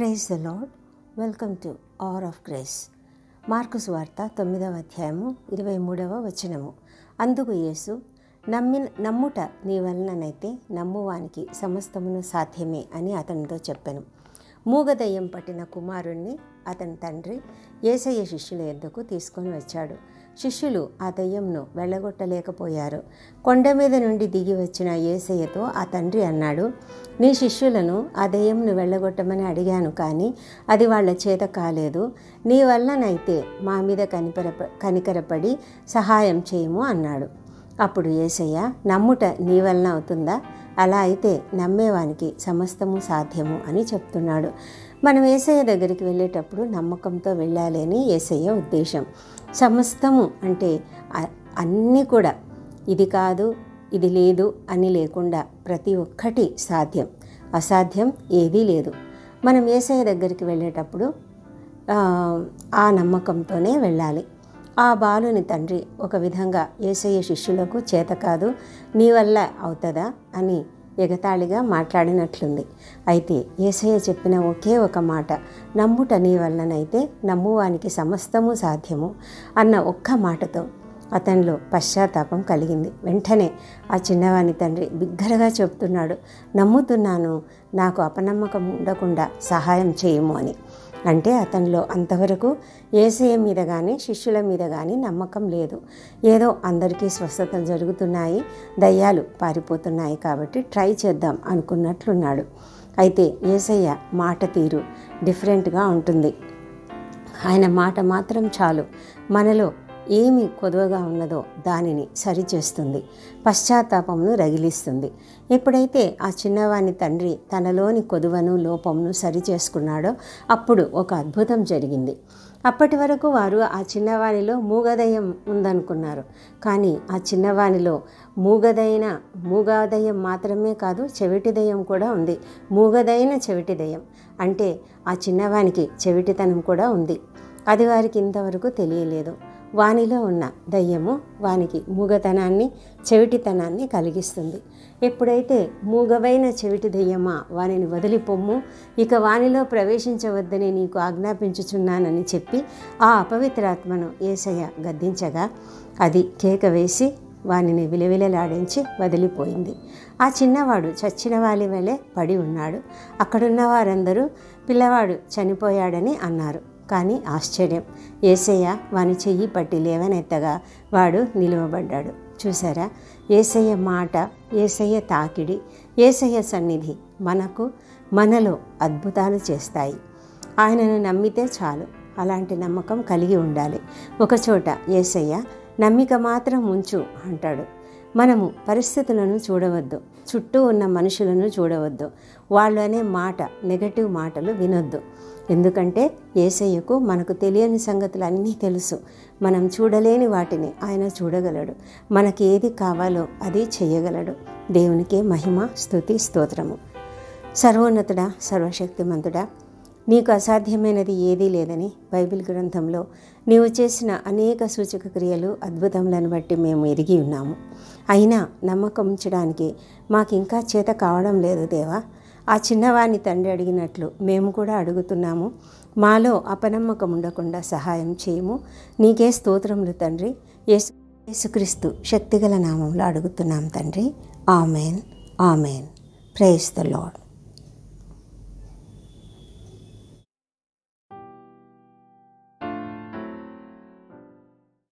Praise the Lord welcome to hour of grace. మార్కుస్ వార్త తొమ్మిదవ అధ్యాయము ఇరవై మూడవ వచనము. అందుకు యేసు నమ్మి నమ్ముట నీ వలననైతే నమ్మువానికి సమస్తమును సాధ్యమే అని అతనితో చెప్పాను. మూగదయ్యం పట్టిన కుమారుణ్ణి అతని తండ్రి ఏసయ్య శిష్యుల ఎద్దకు తీసుకొని వచ్చాడు. శిష్యులు ఆ దయ్యంను వెళ్ళగొట్టలేకపోయారు. కొండ మీద నుండి దిగి వచ్చిన ఏసయ్యతో ఆ తండ్రి అన్నాడు నీ శిష్యులను ఆ దయ్యంను వెళ్ళగొట్టమని అడిగాను కానీ అది వాళ్ళ చేత కాలేదు. నీ వల్లనైతే మా మీద కనిపర కనికరపడి సహాయం చేయము అన్నాడు. అప్పుడు ఏసయ్య నమ్ముట నీ వలన అవుతుందా? అలా అయితే నమ్మేవానికి సమస్తము సాధ్యము అని చెప్తున్నాడు. మనం ఏసయ్య దగ్గరికి వెళ్ళేటప్పుడు నమ్మకంతో వెళ్ళాలి అని ఏసయ్య ఉద్దేశం. సమస్తము అంటే అన్నీ కూడా ఇది కాదు ఇది లేదు అని లేకుండా ప్రతి ఒక్కటి సాధ్యం. అసాధ్యం ఏదీ లేదు. మనం ఏసయ్య దగ్గరికి వెళ్ళేటప్పుడు ఆ నమ్మకంతోనే వెళ్ళాలి. ఆ బాలుని తండ్రి ఒక విధంగా ఏసయ్య శిష్యులకు చేత కాదు నీ వల్ల అవుతుందా అని ఎగతాళిగా మాట్లాడినట్లుంది. అయితే ఏసయ్య చెప్పిన ఒకే ఒక మాట నమ్ముట నీ వల్లనైతే నమ్మువానికి సమస్తము సాధ్యము అన్న ఒక్క మాటతో అతనిలో పశ్చాత్తాపం కలిగింది. వెంటనే ఆ చిన్నవాని తండ్రి బిగ్గరగా చెప్తున్నాడు నమ్ముతున్నాను నాకు అపనమ్మకం ఉండకుండా సహాయం చేయము అని. అంటే అతనిలో అంతవరకు ఏసీఏ మీద కానీ శిష్యుల మీద కానీ నమ్మకం లేదు. ఏదో అందరికీ స్వస్థతలు జరుగుతున్నాయి దయ్యాలు పారిపోతున్నాయి కాబట్టి ట్రై చేద్దాం అనుకున్నట్లున్నాడు. అయితే ఏసయ్య మాట తీరు డిఫరెంట్గా ఉంటుంది. ఆయన మాట మాత్రం చాలు. మనలో ఏమి కొదవగా ఉన్నదో దానిని సరిచేస్తుంది. పశ్చాత్తాపమును రగిలిస్తుంది. ఎప్పుడైతే ఆ చిన్నవాని తండ్రి తనలోని కొదువను లోపమును సరిచేసుకున్నాడో అప్పుడు ఒక అద్భుతం జరిగింది. అప్పటి వరకు వారు ఆ చిన్నవానిలో మూగదయం ఉందనుకున్నారు. కానీ ఆ చిన్నవానిలో మూగదైన మూగాదయం మాత్రమే కాదు చెవిటిదయం కూడా ఉంది. మూగదైన చెవిటిదయం అంటే ఆ చిన్నవానికి చెవిటితనం కూడా ఉంది. అది వారికి ఇంతవరకు తెలియలేదు. వానిలో ఉన్న దయ్యము వానికి మూగతనాన్ని చెవిటితనాన్ని కలిగిస్తుంది. ఎప్పుడైతే మూగవైన చెవిటి దయ్యమా వానిని వదిలిపొమ్ము ఇక వానిలో ప్రవేశించవద్దని నీకు ఆజ్ఞాపించుచున్నానని చెప్పి ఆ అపవిత్రాత్మను ఏసయ్య గద్దించగా అది కేక వేసి వానిని విలవిలలాడించి వదిలిపోయింది. ఆ చిన్నవాడు చచ్చిన వాలి వలె పడి ఉన్నాడు. అక్కడున్న వారందరూ పిల్లవాడు చనిపోయాడని అన్నారు. కానీ ఆశ్చర్యం. ఏసయ్య వాని చెయ్యి పట్టి లేవనెత్తగా వాడు నిలువబడ్డాడు. చూసారా ఏసయ్య మాట ఏసయ్య తాకిడి ఏసయ్య సన్నిధి మనకు మనలో అద్భుతాలు చేస్తాయి. ఆయనను నమ్మితే చాలు. అలాంటి నమ్మకం కలిగి ఉండాలి. ఒకచోట ఏసయ్య నమ్మిక మాత్రం ఉంచు అంటాడు. మనము పరిస్థితులను చూడవద్దు. చుట్టూ ఉన్న మనుషులను చూడవద్దు. వాళ్ళు అనే మాట నెగటివ్ మాటలు వినొద్దు. ఎందుకంటే ఏసయ్యకు మనకు తెలియని సంగతులు అన్నీ తెలుసు. మనం చూడలేని వాటిని ఆయన చూడగలడు. మనకి ఏది కావాలో అది చేయగలడు. దేవునికే మహిమ స్తుతి స్తోత్రము. సర్వోన్నతుడా సర్వశక్తిమంతుడా నీకు అసాధ్యమైనది ఏదీ లేదని బైబిల్ గ్రంథంలో నీవు చేసిన అనేక సూచక క్రియలు అద్భుతములను బట్టి మేము ఎరిగి ఉన్నాము. అయినా నమ్మకం ఉంచడానికి మాకు ఇంకా చేత కావడం లేదు దేవా. ఆ చిన్నవాని తండ్రి అడిగినట్లు మేము కూడా అడుగుతున్నాము. మాలో అపనమ్మకం ఉండకుండా సహాయం చేయము. నీకే స్తోత్రములు తండ్రి. యేసు యేసుక్రీస్తు శక్తిగల నామంలో అడుగుతున్నాం తండ్రి. Amen. Amen. Praise the Lord